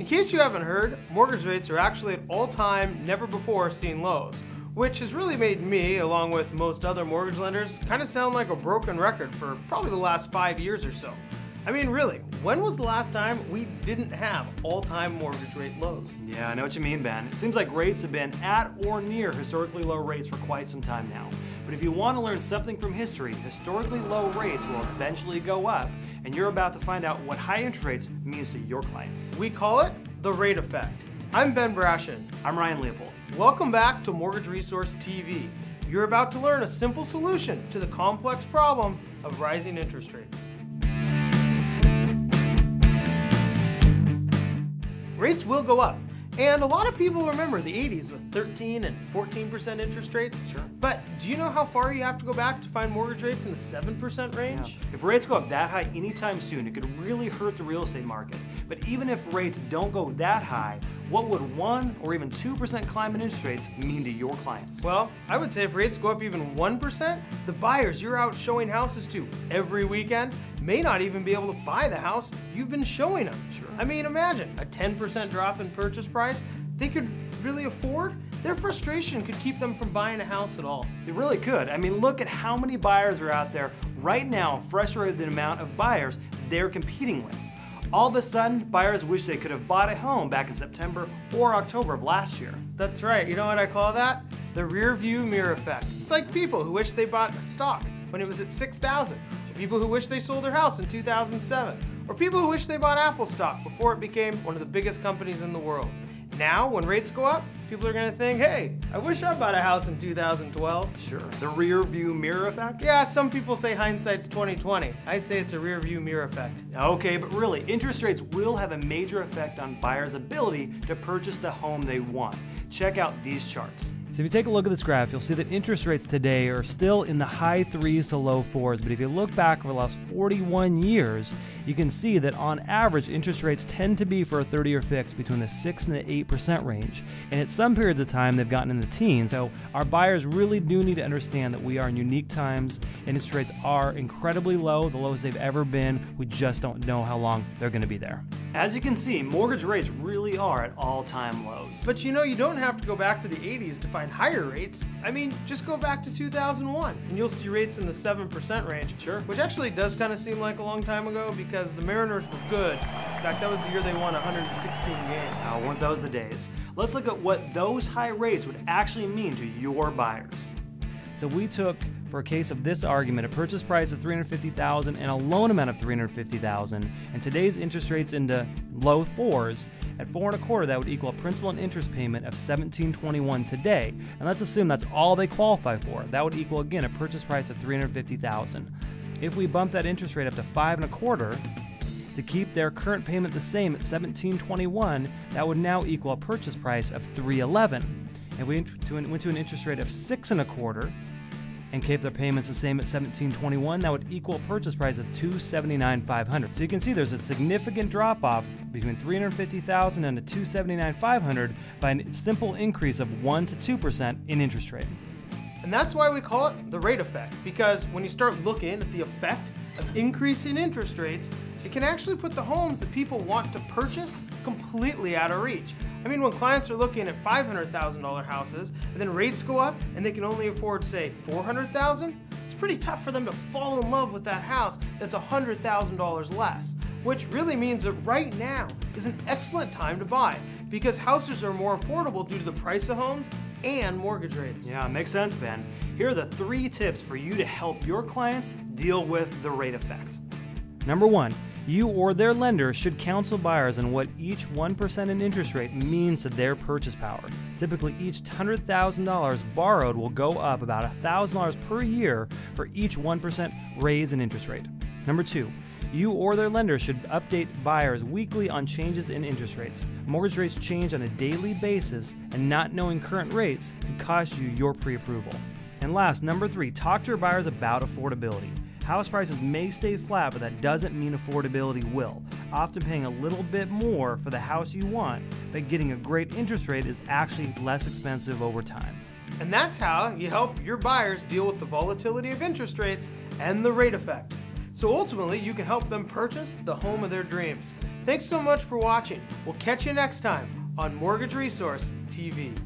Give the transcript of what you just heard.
In case you haven't heard, mortgage rates are actually at all-time, never before seen lows, which has really made me, along with most other mortgage lenders, kind of sound like a broken record for probably the last five years or so. I mean, really, when was the last time we didn't have all-time mortgage rate lows? Yeah, I know what you mean, Ben. It seems like rates have been at or near historically low rates for quite some time now. But if you want to learn something from history, historically low rates will eventually go up, and you're about to find out what high interest rates means to your clients. We call it the rate effect. I'm Ben Brashen. I'm Ryan Leopold. Welcome back to Mortgage Resource TV. You're about to learn a simple solution to the complex problem of rising interest rates. Rates will go up, and a lot of people remember the 80s with 13 and 14% interest rates. Sure. But do you know how far you have to go back to find mortgage rates in the 7% range? Yeah. If rates go up that high anytime soon, it could really hurt the real estate market. But even if rates don't go that high, what would 1 or even 2% climb in interest rates mean to your clients? Well, I would say if rates go up even 1%, the buyers you're out showing houses to every weekend may not even be able to buy the house you've been showing them. Sure. I mean, imagine a 10% drop in purchase price they could really afford. Their frustration could keep them from buying a house at all. It really could. I mean, look at how many buyers are out there right now frustrated with the amount of buyers they're competing with. All of a sudden, buyers wish they could have bought a home back in September or October of last year. That's right. You know what I call that? The rear view mirror effect. It's like people who wish they bought a stock when it was at 6,000, or people who wish they sold their house in 2007, or people who wish they bought Apple stock before it became one of the biggest companies in the world. Now, when rates go up, people are gonna think, hey, I wish I bought a house in 2012. Sure. The rear view mirror effect? Yeah, some people say hindsight's 2020. I say it's a rear view mirror effect. Okay, but really, interest rates will have a major effect on buyers' ability to purchase the home they want. Check out these charts. If you take a look at this graph, you'll see that interest rates today are still in the high threes to low fours. But if you look back over the last 41 years, you can see that on average, interest rates tend to be for a 30 year fix between the 6 and the 8% range. And at some periods of time, they've gotten in the teens. So our buyers really do need to understand that we are in unique times. Interest rates are incredibly low, the lowest they've ever been. We just don't know how long they're going to be there. As you can see, mortgage rates really are at all time lows. But you know, you don't have to go back to the 80s to find higher rates. I mean, just go back to 2001 and you'll see rates in the 7% range. Sure. Which actually does kind of seem like a long time ago because the Mariners were good. In fact, that was the year they won 116 games. Oh, weren't those the days? Let's look at what those high rates would actually mean to your buyers. So we took, for a case of this argument, a purchase price of 350,000 and a loan amount of 350,000, and today's interest rates into low fours. At four and a quarter, that would equal a principal and interest payment of 1721 today. And let's assume that's all they qualify for. That would equal again a purchase price of 350,000. If we bump that interest rate up to five and a quarter, to keep their current payment the same at 1721, that would now equal a purchase price of 311. If we went to an interest rate of six and a quarter, and keep their payments the same at 1721 that would equal a purchase price of 279,500 so you can see there's a significant drop off between 350,000 and a 279,500 by a simple increase of 1 to 2% in interest rate. And that's why we call it the rate effect because when you start looking at the effect of increasing interest rates it can actually put the homes that people want to purchase completely out of reach I mean, when clients are looking at $500,000 houses and then rates go up and they can only afford, say, 400,000, it's pretty tough for them to fall in love with that house that's $100,000 less, which really means that right now is an excellent time to buy because houses are more affordable due to the price of homes and mortgage rates. Yeah, makes sense, Ben. Here are the three tips for you to help your clients deal with the rate effect. Number one, you or their lender should counsel buyers on what each 1% in interest rate means to their purchase power. Typically, each $100,000 borrowed will go up about $1,000 per year for each 1% raise in interest rate. Number two, you or their lender should update buyers weekly on changes in interest rates. Mortgage rates change on a daily basis, and not knowing current rates could cost you your pre approval. And last, number three, talk to your buyers about affordability. House prices may stay flat, but that doesn't mean affordability will. Often paying a little bit more for the house you want, but getting a great interest rate is actually less expensive over time. And that's how you help your buyers deal with the volatility of interest rates and the rate effect. So ultimately, you can help them purchase the home of their dreams. Thanks so much for watching. We'll catch you next time on Mortgage Resource TV.